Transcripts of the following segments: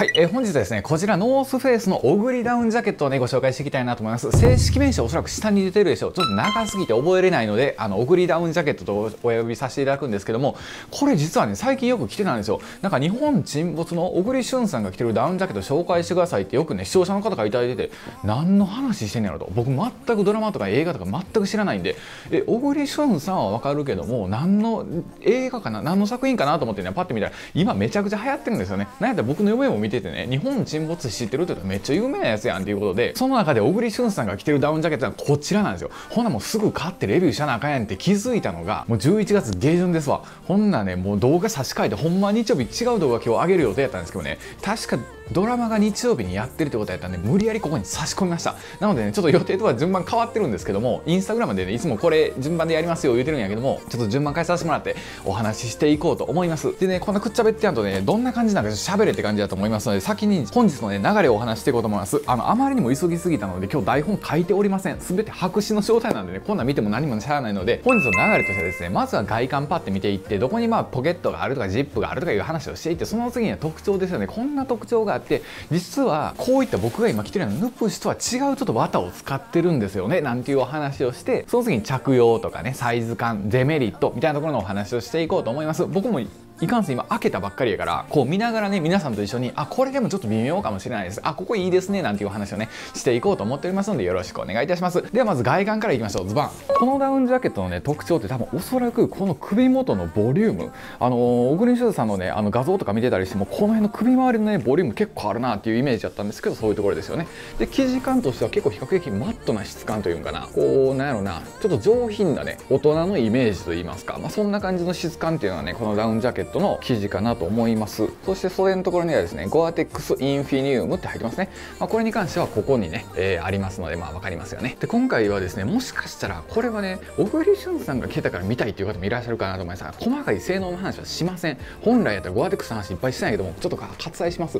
はい、えー、本日はですね、こちらノースフェイスのオグリダウンジャケットをね、ご紹介していきたいなと思います。正式名称おそらく下に出てるでしょう。ちょっと長すぎて覚えれないので、あの、オグリダウンジャケットとお呼びさせていただくんですけども、これ実はね、最近よく着てたんですよ。なんか日本沈没の小栗旬さんが着てるダウンジャケット紹介してくださいってよくね、視聴者の方から頂いてて、何の話してんやろと。僕全くドラマとか映画とか全く知らないんで、え、小栗旬さんはわかるけども、何の映画かな、何の作品かなと思ってね、パッて見たら、今めちゃくちゃ流行ってるんですよね。なんやったら僕の嫁も見ててね、日本沈没知ってるって言ったらめっちゃ有名なやつやんっていうことでその中で小栗旬さんが着てるダウンジャケットはこちらなんですよ。ほなもうすぐ買ってレビューしなあかんやんって気づいたのがもう11月下旬ですわ。ほんなねもう動画差し替えてほんま日曜日違う動画今日上げる予定やったんですけどね確かドラマが日曜日にやってるってことやったんで無理やりここに差し込みました。なのでねちょっと予定とは順番変わってるんですけどもインスタグラムでねいつもこれ順番でやりますよ言うてるんやけどもちょっと順番変えさせてもらってお話ししていこうと思います。でねこんなくっちゃべってやんとねどんな感じなんか喋れって感じだと思いますので先に本日のね流れをお話していこうと思います。あのあまりにも急ぎすぎたので今日台本書いておりません。全て白紙の状態なんでねこんなん見ても何もしゃあないので本日の流れとしてはですねまずは外観パッて見ていってどこにまあポケットがあるとかジップがあるとかいう話をしていってその次には特徴ですよね。こんな特徴がって実はこういった僕が今着てるようなヌプシとは違うちょっと綿を使ってるんですよねなんていうお話をしてその次に着用とかねサイズ感デメリットみたいなところのお話をしていこうと思います。僕もいかんせん今開けたばっかりやからこう見ながらね皆さんと一緒にあこれでもちょっと微妙かもしれないです。あここいいですねなんていう話をねしていこうと思っておりますのでよろしくお願いいたします。ではまず外観からいきましょう。ズバン。このダウンジャケットのね特徴って多分おそらくこの首元のボリューム。あの小栗旬さんのねあの画像とか見てたりしてもこの辺の首周りのねボリューム結構あるなっていうイメージだったんですけどそういうところですよね。で生地感としては結構比較的マットな質感というんかな。こうなんやろな。ちょっと上品なね大人のイメージといいますか、まあ、そんな感じの質感っていうのはねこのダウンジャケットの生地かなと思います。そして袖のところにはですねゴアテックスインフィニウムって入ってますね、まあ、これに関してはここにね、えー、ありますのでまあ分かりますよね。で今回はですねもしかしたらこれはね小栗旬さんが来たから見たいっていう方もいらっしゃるかなと思いますが細かい性能の話はしません。本来やったらゴアテックスの話いっぱいしてないけどもちょっと割愛します。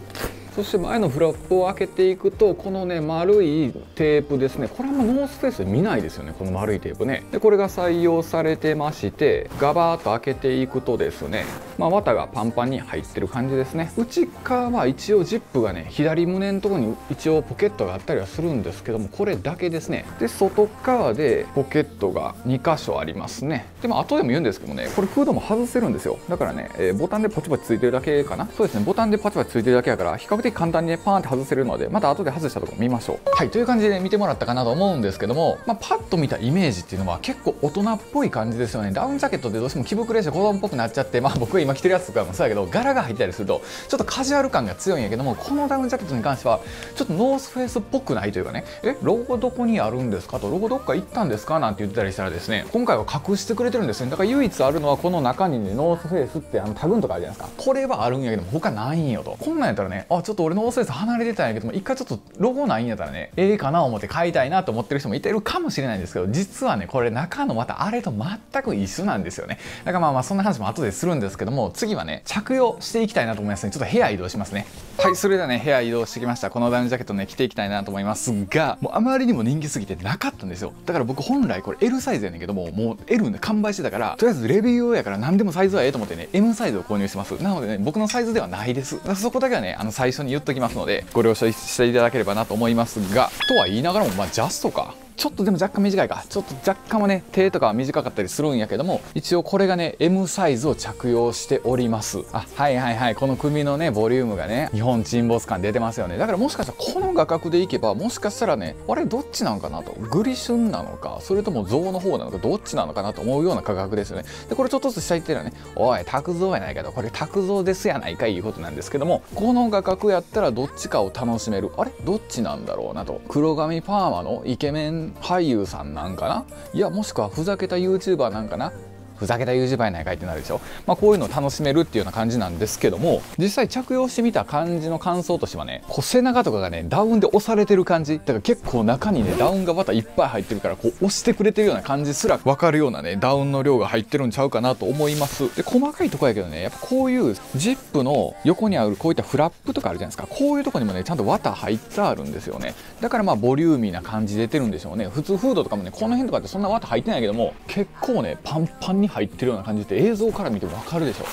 そして前のフラップを開けていくとこのね丸いテープですねこれはもうノースペースで見ないですよねこの丸いテープね。でこれが採用されてましてガバーッと開けていくとですねまあ綿がパンパンに入ってる感じですね。内側は一応ジップがね左胸のとこに一応ポケットがあったりはするんですけどもこれだけですね。で外側でポケットが2箇所ありますね。でも後でも言うんですけどもねこれフードも外せるんですよ。だからね、えー、ボタンでポチポチついてるだけかなそうですねボタンでパチパチついてるだけやから比較的簡単にねパーンって外せるのでまた後で外したとこ見ましょう。はいという感じで、見てもらったかなと思うんですけども、まあ、パッと見たイメージっていうのは結構大人っぽい感じですよね。ダウンジャケットってどうしても着膨れして子供っぽくなっちゃってまあ僕が今着てるやつとかもそうやけど柄が入ったりするとちょっとカジュアル感が強いんやけどもこのダウンジャケットに関してはちょっとノースフェイスっぽくないというかねえロゴどこにあるんですかとロゴどっか行ったんですかなんて言ってたりしたらですね今回は隠してくれてるんですねだから唯一あるのはこの中にねノースフェイスってあのタグンとかあるじゃないですか。これはあるんやけども他ないんよと。こんなんやったらねあちょっと俺ノースフェイス離れてたんやけども一回ちょっとロゴないんやったらねええー、かな思って買いたいなと思ってる人もいてるかもしれないんですけど実はねこれ中のまたあれと全く一緒なんですよね。だからまあまあそんな話も後でするんですけども次はね着用していきたいなと思いますね。ちょっと部屋移動しますね。はい。それではね部屋移動してきました。このダウンジャケットね着ていきたいなと思います。がもうあまりにも人気すぎてなかったんですよ。だから僕本来これ L サイズやねんけどももう L で完売してたからとりあえずレビュー用やから何でもサイズはええと思ってね M サイズを購入してます。なのでね僕のサイズではないです。そこだけはねあの最初に言っときますのでご了承していただければなと思いますがとは言いながらもまあジャストかちょっとでも若干短いか。ちょっと若干はね手とかは短かったりするんやけども一応これがね M サイズを着用しております。あはいはいはい。この首のねボリュームがね日本沈没感出てますよね。だからもしかしたらこの画角でいけばもしかしたらねあれどっちなのかなと。グリシュンなのかそれとも象の方なのかどっちなのかなと思うような価格ですよね。でこれちょっとずつ下行ってるのはね。おい卓造やないけどこれ卓造ですやないかいうことなんですけどもこの画角やったらどっちかを楽しめる。あれどっちなんだろうなと。黒髪パーマのイケメン俳優さんなんかな？いやもしくはふざけた YouTuber なんかな？ふざけた U 字盤やないかいってなるでしょ、まあ、こういうのを楽しめるっていうような感じなんですけども実際着用してみた感じの感想としてはねこう背中とかがねダウンで押されてる感じ。だから結構中にねダウンがまたいっぱい入ってるからこう押してくれてるような感じすら分かるようなねダウンの量が入ってるんちゃうかなと思います。で細かいとこやけどねやっぱこういうジップの横にあるこういったフラップとかあるじゃないですか。こういうとこにもねちゃんと綿入ってあるんですよね。だからまあボリューミーな感じ出てるんでしょうね。普通フードとかもねこの辺とかってそんな綿入ってないけども結構ねパンパンに入ってるような感じで映像から見て分かるでしょ。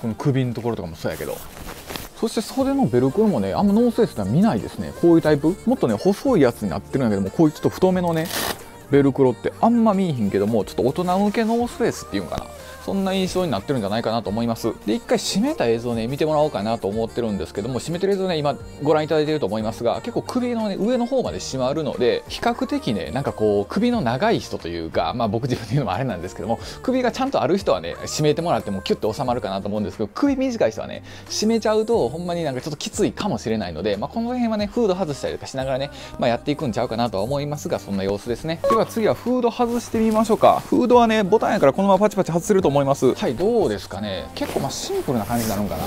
この首のところとかもそうやけど。そして袖のベルクロもねあんまノースフェイスでは見ないですね。こういうタイプ。もっとね細いやつになってるんだけどもこういうちょっと太めのねベルクロってあんま見えへんけどもちょっと大人向けノースペースっていうのかな。そんな印象になってるんじゃないかなと思います。で一回閉めた映像ね見てもらおうかなと思ってるんですけども閉めてる映像ね今ご覧いただいてると思いますが結構首のね上の方まで締まるので比較的ねなんかこう首の長い人というかまあ僕自分で言うのもあれなんですけども首がちゃんとある人はね締めてもらってもキュッと収まるかなと思うんですけど首短い人はね締めちゃうとほんまになんかちょっときついかもしれないので、まあ、この辺はねフード外したりとかしながらね、まあ、やっていくんちゃうかなとは思いますがそんな様子ですね。では次はフード外してみましょうか。フードはねボタンやからこのままパチパチ外せると思います。はいどうですかね。結構まあシンプルな感じになるんかな。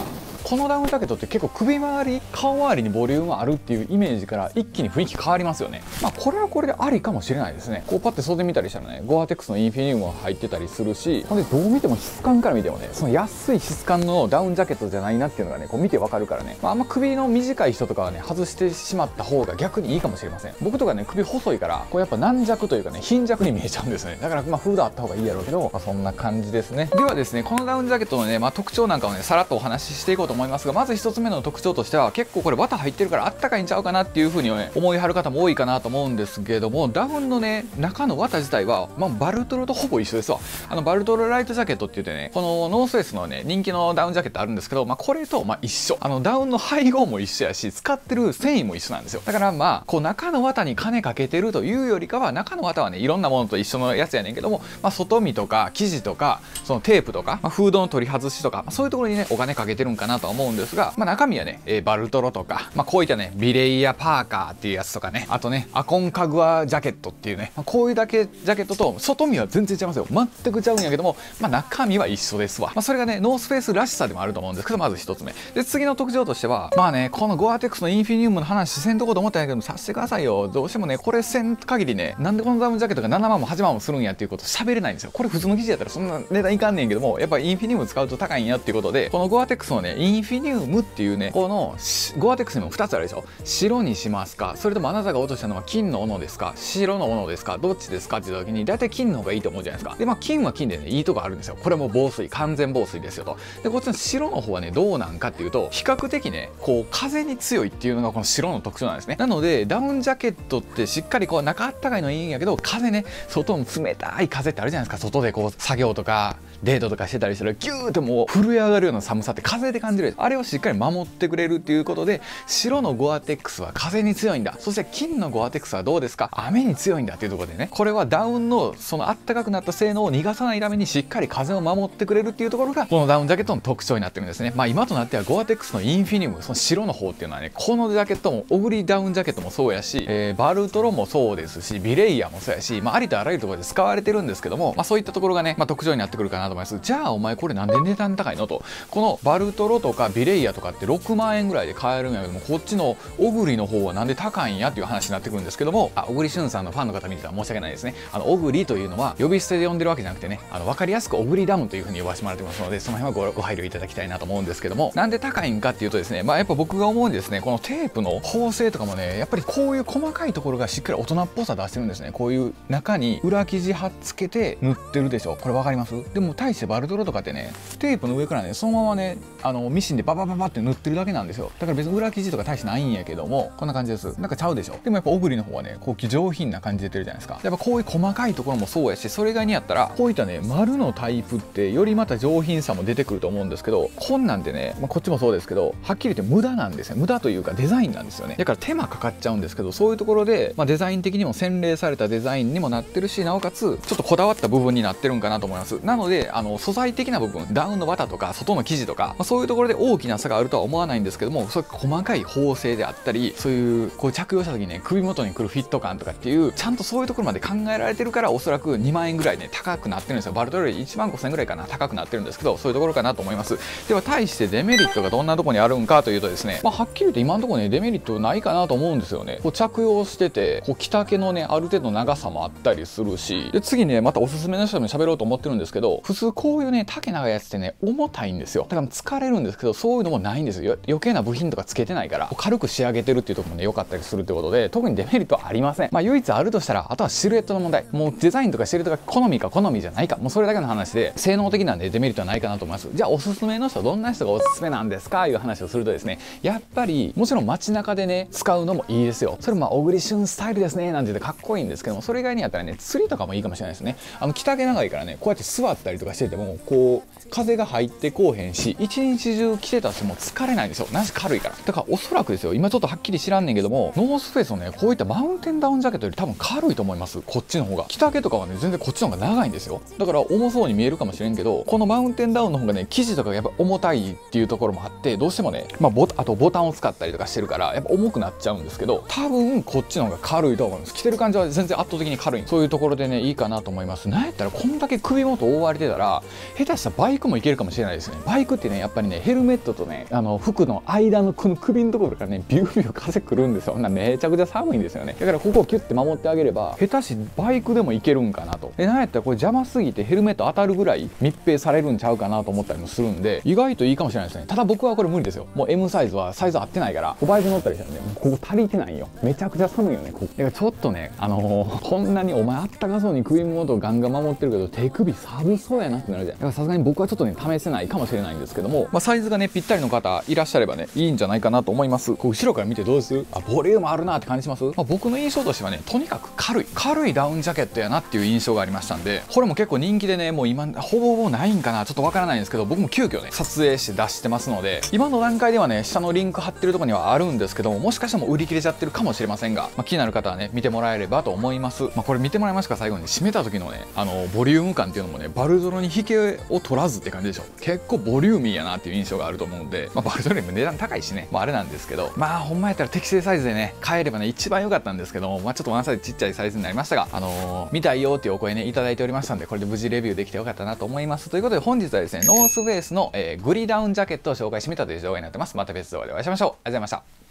このダウンジャケットって結構首周り顔周りにボリュームあるっていうイメージから一気に雰囲気変わりますよね。まあこれはこれでありかもしれないですね。こうパッて袖見たりしたらねゴアテックスのインフィニウムが入ってたりするしほんでどう見ても質感から見てもねその安い質感のダウンジャケットじゃないなっていうのがねこう見てわかるからね、まあ、あんま首の短い人とかはね外してしまった方が逆にいいかもしれません。僕とかね首細いからこうやっぱ軟弱というかね貧弱に見えちゃうんですね。だからまあフードあった方がいいやろうけど、まあ、そんな感じですね。ではですねこのダウンジャケットのね、まあ、特徴なんかをねさらっとお話ししていこうと思いますがまず1つ目の特徴としては結構これ綿入ってるからあったかいんちゃうかなっていう風にね思いはる方も多いかなと思うんですけどもダウンのね中の綿自体は、まあ、バルトロとほぼ一緒ですわ。あのバルトロライトジャケットって言ってねこのノースフェイスのね人気のダウンジャケットあるんですけど、まあ、これとまあ一緒。あのダウンの配合も一緒やし使ってる繊維も一緒なんですよ。だからまあこう中の綿に金かけてるというよりかは中の綿はねいろんなものと一緒のやつやねんけども、まあ、外見とか生地とかそのテープとか、まあ、フードの取り外しとか、まあ、そういうところにねお金かけてるんかなと。は思うんですが、まあ、中身はね、えーバルトロとか、まあ、こういったねビレイヤパーカーっていうやつとかねあとねアコンカグアジャケットっていうね、まあ、こういうだけジャケットと外見は全然違いますよ。全くちゃうんやけども、まあ、中身は一緒ですわ、まあ、それがねノースフェイスらしさでもあると思うんですけどまず1つ目。で次の特徴としてはまあねこのゴアテックスのインフィニウムの話せんとこうと思ったんやけどさせてくださいよ。どうしてもねこれせん限りねなんでこのダウンジャケットが7万も8万もするんやっていうこと喋れないんですよ。これ普通の記事やったらそんな値段いかんねんけどもやっぱインフィニウム使うと高いんやっていうことでこのゴアテックスのねインフィニウムっていうねこのゴアテックスにも2つあるでしょ。白にしますか。それともあなたが落としたのは金の斧ですか。白の斧ですか。どっちですかって言った時に大体金の方がいいと思うじゃないですか。でまあ金は金でねいいとこあるんですよ。これも防水。完全防水ですよと。でこっちの白の方はねどうなんかっていうと比較的ねこう風に強いっていうのがこの白の特徴なんですね。なのでダウンジャケットってしっかりこう中あったかいのいいんやけど風ね外の冷たい風ってあるじゃないですか。外でこう作業とかデートとかしてたりしたらギューってもう震え上がるような寒さって風で感じるあれをしっかり守ってくれるっていうことで白のゴアテックスは風に強いんだ。そして金のゴアテックスはどうですか？雨に強いんだっていうところでね。これはダウンのそのあったかくなった性能を逃がさないためにしっかり風を守ってくれるっていうところがこのダウンジャケットの特徴になってるんですね。まあ今となってはゴアテックスのインフィニウムその白の方っていうのはねこのジャケットもオグリダウンジャケットもそうやし、えー、バルトロもそうですしビレイヤーもそうやし、まあ、ありとあらゆるところで使われてるんですけども、まあ、そういったところがね、まあ、特徴になってくるかなと思いますじゃあお前これなんで値段高いの？と。このバルトロとかビレイヤとかって6万円ぐらいで買えるんやけどもこっちのオグリの方はなんで高いんやっていう話になってくるんですけども。あ小栗旬さんのファンの方見てたら申し訳ないですね。あの小栗というのは呼び捨てで呼んでるわけじゃなくてねあの分かりやすく小栗ダウンというふうに呼ばせてもらってますのでその辺はごご配慮いただきたいなと思うんですけども。なんで高いんかっていうとですねまあやっぱ僕が思うんですねこのテープの縫製とかもねやっぱりこういう細かいところがしっかり大人っぽさ出してるんですね。こういう中に裏生地貼っつけて塗ってるでしょ。これ分かります？でも対してバルトロとかってねテープの上からねそのままねあのミシンでババババって塗ってるだけなんですよ。だから別に裏生地とか大してないんやけどもこんな感じです。なんかちゃうでしょ。でもやっぱ小栗の方はねこう上品な感じ出てるじゃないですか。やっぱこういう細かいところもそうやしそれ以外にやったらこういったね丸のタイプってよりまた上品さも出てくると思うんですけどこんなんでね、まあ、こっちもそうですけどはっきり言って無駄なんですね無駄というかデザインなんですよね。だから手間かかっちゃうんですけどそういうところで、まあ、デザイン的にも洗練されたデザインにもなってるしなおかつちょっとこだわった部分になってるんかなと思います。なのであの素材的な部分ダウンの綿とか外の生地とか、まあ、そういうところで大きな差があるとは思わないんですけどもそういう細かい縫製であったりそういうこう着用した時にね首元にくるフィット感とかっていうちゃんとそういうところまで考えられてるからおそらく2万円ぐらいね高くなってるんですよ。バルトより1万5000円ぐらいかな高くなってるんですけどそういうところかなと思います。では対してデメリットがどんなとこにあるんかというとですね、まあ、はっきり言って今のところねデメリットないかなと思うんですよね。こう着用しててこう着丈のねある程度長さもあったりするしで次ねまたおすすめの人でも喋ろうと思ってるんですけど普通こういうね丈長いやつってね重たいんですよ。だから疲れるんですけどそういうのもないんですよ。余計な部品とかつけてないから。軽く仕上げてるっていうところもね良かったりするってことで特にデメリットはありません。まあ唯一あるとしたらあとはシルエットの問題。もうデザインとかシルエットが好みか好みじゃないか。もうそれだけの話で性能的なんでデメリットはないかなと思います。じゃあおすすめの人どんな人がおすすめなんですか？いう話をするとですねやっぱりもちろん街中でね使うのもいいですよ。それまあ小栗旬スタイルですねなんて言ってかっこいいんですけどもそれ以外にやったらね釣りとかもいいかもしれないですね。あの着丈長いからねこうやって座ったりとかしててもこう風が入ってこうへんし一日中着てたっても疲れないんですよ。なし軽いから。だからおそらくですよ。今ちょっとはっきり知らんねんけどもノースフェイスのねこういったマウンテンダウンジャケットより多分軽いと思います。こっちの方が。着丈とかはね全然こっちの方が長いんですよ。だから重そうに見えるかもしれんけどこのマウンテンダウンの方がね生地とかがやっぱ重たいっていうところもあってどうしてもね、まあ、ボあとボタンを使ったりとかしてるからやっぱ重くなっちゃうんですけど多分こっちの方が軽いと思います。着てる感じは全然圧倒的に軽い。そういうところでねいいかなと思います。なんやったらこんだけ首元覆われてたら下手したらイクもいけるかもしれないですね。バイクってねやっぱりねヘルメットとねあの服の間のこの首のところからねビュービュー風くるんですよ。なめちゃくちゃ寒いんですよね。だからここをキュッて守ってあげれば下手しバイクでもいけるんかなと。でなんやったらこれ邪魔すぎてヘルメット当たるぐらい密閉されるんちゃうかなと思ったりもするんで意外といいかもしれないですね。ただ僕はこれ無理ですよ。もう M サイズはサイズ合ってないからバイク乗ったりしたらねここ足りてないよ。めちゃくちゃ寒いよねここ。だからちょっとねあのー、こんなにお前あったかそうに首元をガンガン守ってるけど手首寒そうやなってなるじゃん。だからさすがに僕はちょっとね試せないかもしれないんですけども、まあ、サイズがねぴったりの方いらっしゃればねいいんじゃないかなと思います。こう後ろから見てどうですあボリュームあるなって感じします、まあ、僕の印象としてはねとにかく軽い軽いダウンジャケットやなっていう印象がありましたんでこれも結構人気でねもう今ほぼほぼないんかなちょっとわからないんですけど僕も急遽ね撮影して出してますので今の段階ではね下のリンク貼ってるとこにはあるんですけどももしかしたらもう売り切れちゃってるかもしれませんが、まあ、気になる方はね見てもらえればと思います、まあ、これ見てもらいましたか？最後に締めた時のねあのボリューム感っていうのもねバルトロに引けを取らずって感じでしょ。結構ボリューミーやなっていう印象があると思うんで、まあ、バルトロよりも値段高いしね、まあ、あれなんですけど。まあほんまやったら適正サイズでね買えればね一番良かったんですけども、まあ、ちょっとワンサイズちっちゃいサイズになりましたがあのー、見たいよっていうお声ねいただいておりましたんでこれで無事レビューできてよかったなと思います。ということで本日はですねノースフェイスの、えー、グリダウンジャケットを紹介してみたという動画になってます。また別動画でお会いしましょう。ありがとうございました。